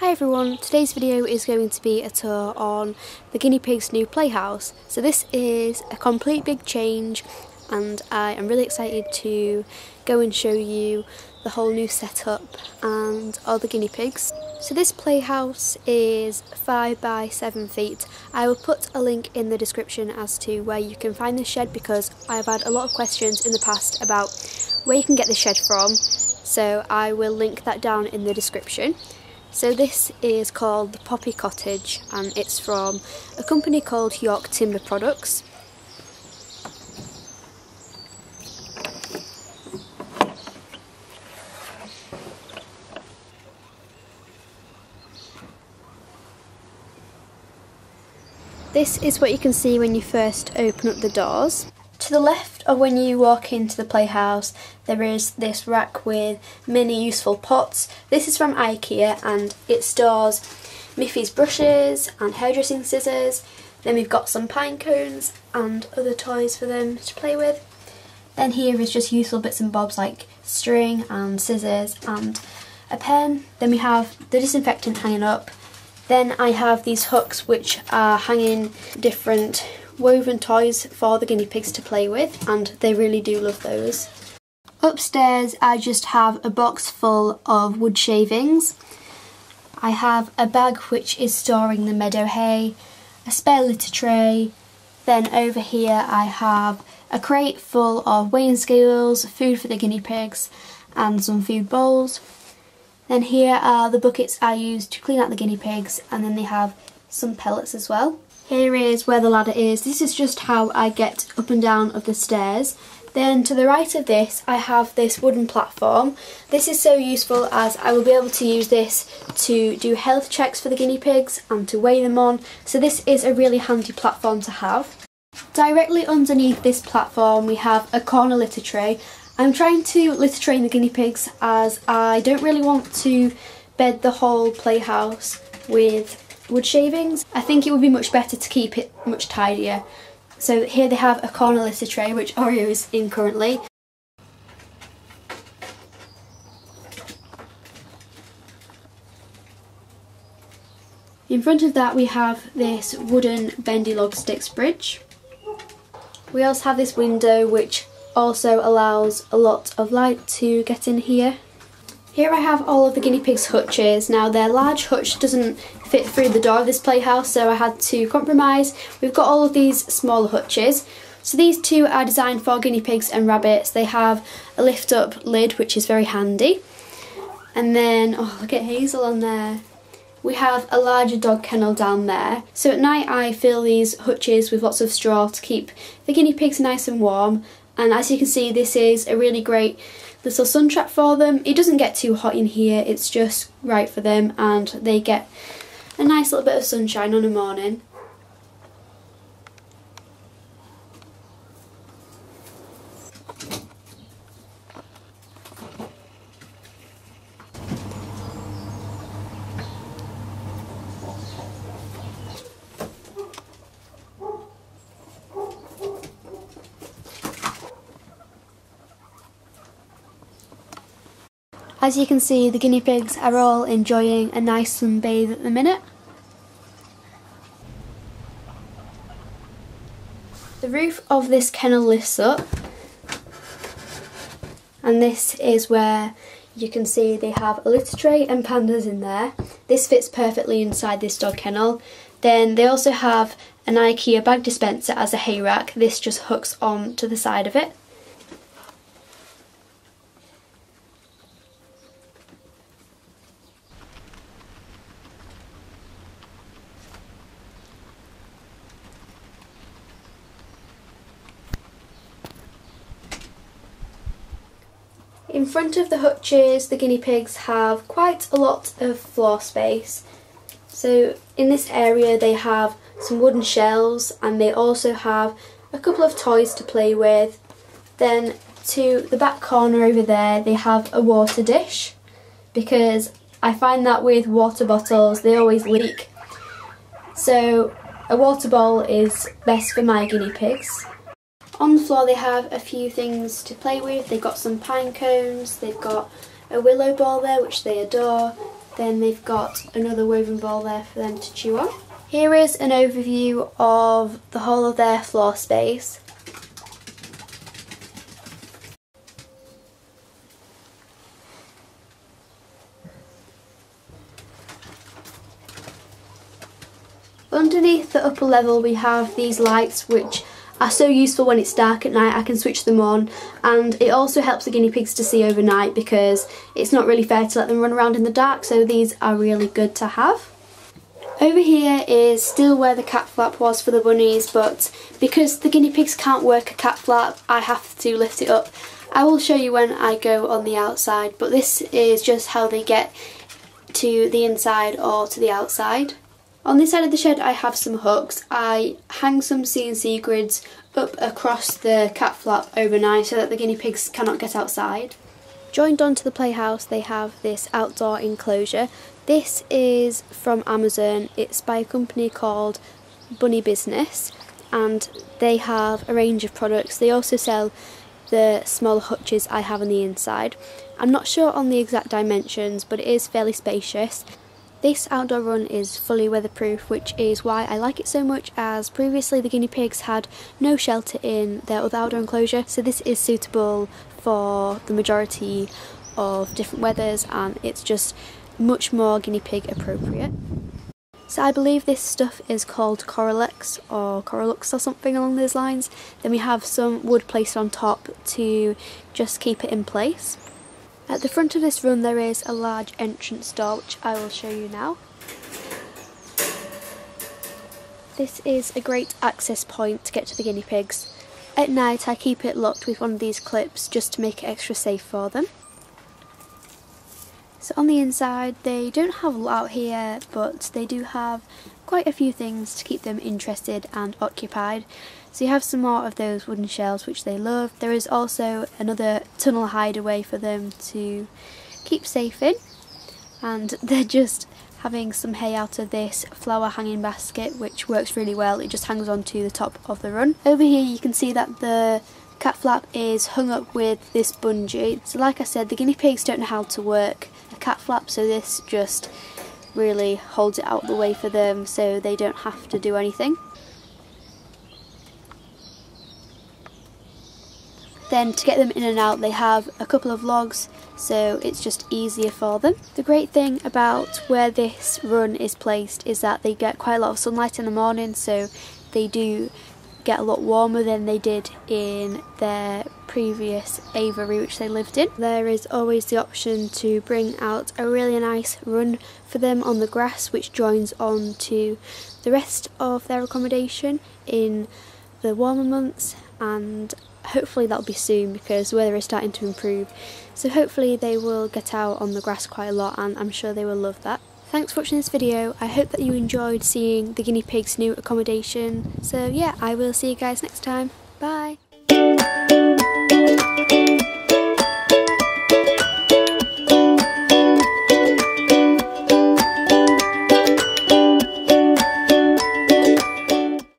Hi everyone, today's video is going to be a tour on the guinea pig's new playhouse. So this is a complete big change and I am really excited to go and show you the whole new setup and all the guinea pigs. So this playhouse is 5 by 7 feet. I will put a link in the description as to where you can find this shed because I've had a lot of questions in the past about where you can get this shed from. So I will link that down in the description. So this is called the Poppy Cottage and it's from a company called York Timber Products. This is what you can see when you first open up the doors. To the left of when you walk into the playhouse there is this rack with many useful pots. This is from Ikea and it stores Miffy's brushes and hairdressing scissors. Then we've got some pine cones and other toys for them to play with. Then here is just useful bits and bobs like string and scissors and a pen. Then we have the disinfectant hanging up. Then I have these hooks which are hanging different woven toys for the guinea pigs to play with and they really do love those. Upstairs I just have a box full of wood shavings. I have a bag which is storing the meadow hay, a spare litter tray, then over here I have a crate full of weighing scales, food for the guinea pigs and some food bowls. Then here are the buckets I use to clean out the guinea pigs and then they have some pellets as well. Here is where the ladder is. This is just how I get up and down of the stairs. Then to the right of this I have this wooden platform. This is so useful as I will be able to use this to do health checks for the guinea pigs and to weigh them on. So this is a really handy platform to have. Directly underneath this platform we have a corner litter tray. I'm trying to litter train the guinea pigs as I don't really want to bed the whole playhouse with wood shavings. I think it would be much better to keep it much tidier. So here they have a corner litter tray which Oreo is in currently. In front of that we have this wooden bendy log sticks bridge. We also have this window which also allows a lot of light to get in here. Here I have all of the guinea pigs hutches. Now their large hutch doesn't fit through the door of this playhouse so I had to compromise. We've got all of these smaller hutches. So these two are designed for guinea pigs and rabbits. They have a lift up lid which is very handy. And then, oh look at Hazel on there. We have a larger dog kennel down there. So at night I fill these hutches with lots of straw to keep the guinea pigs nice and warm. And as you can see this is a really great little sun trap for them. It doesn't get too hot in here, it's just right for them and they get a nice little bit of sunshine on a morning. As you can see, the guinea pigs are all enjoying a nice sunbathe at the minute. The roof of this kennel lifts up and this is where you can see they have a litter tray and pandas in there. This fits perfectly inside this dog kennel. Then they also have an IKEA bag dispenser as a hay rack. This just hooks on to the side of it. In front of the hutches, the guinea pigs have quite a lot of floor space. So in this area they have some wooden shelves and they also have a couple of toys to play with. Then to the back corner over there they have a water dish because I find that with water bottles they always leak. So a water bowl is best for my guinea pigs. On the floor they have a few things to play with. They've got some pine cones, they've got a willow ball there which they adore, then they've got another woven ball there for them to chew on. Here is an overview of the whole of their floor space. Underneath the upper level we have these lights which are so useful when it's dark at night. I can switch them on and it also helps the guinea pigs to see overnight because it's not really fair to let them run around in the dark so these are really good to have. Over here is still where the cat flap was for the bunnies but because the guinea pigs can't work a cat flap I have to lift it up. I will show you when I go on the outside but this is just how they get to the inside or to the outside. On this side of the shed I have some hooks. I hang some C&C grids up across the cat flap overnight so that the guinea pigs cannot get outside. Joined onto the playhouse they have this outdoor enclosure this is from Amazon. It's by a company called Bunny Business and they have a range of products. They also sell the smaller hutches I have on the inside. I'm not sure on the exact dimensions but it is fairly spacious. This outdoor run is fully weatherproof which is why I like it so much as previously the guinea pigs had no shelter in their other outdoor enclosure so this is suitable for the majority of different weathers and it's just much more guinea pig appropriate. So I believe this stuff is called Coralex or Coralux or something along those lines. Then we have some wood placed on top to just keep it in place. At the front of this run there is a large entrance door which I will show you now. This is a great access point to get to the guinea pigs. At night I keep it locked with one of these clips just to make it extra safe for them. So on the inside they don't have a lot here but they do have quite a few things to keep them interested and occupied. So you have some more of those wooden shelves which they love. There is also another tunnel hideaway for them to keep safe in and they're just having some hay out of this flower hanging basket which works really well. It just hangs onto the top of the run. Over here you can see that the cat flap is hung up with this bungee. So like I said the guinea pigs don't know how to work a cat flap so this just really holds it out the way for them so they don't have to do anything. Then to get them in and out they have a couple of logs so it's just easier for them. The great thing about where this run is placed is that they get quite a lot of sunlight in the morning so they do get a lot warmer than they did in their previous aviary which they lived in. There is always the option to bring out a really nice run for them on the grass which joins on to the rest of their accommodation in the warmer months and hopefully that'll be soon because the weather is starting to improve so hopefully they will get out on the grass quite a lot and I'm sure they will love that. Thanks for watching this video. I hope that you enjoyed seeing the guinea pig's new accommodation. So yeah, I will see you guys next time. Bye!